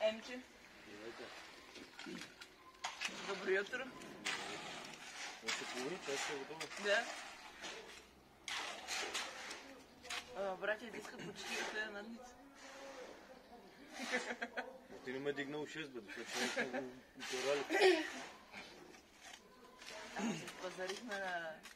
Емче. Добро jutro. Е. Да. А, братя, иска почти да следа надница. Но ти не ме дигнал 6 бе, защото не сме го уторали. گزارش کنم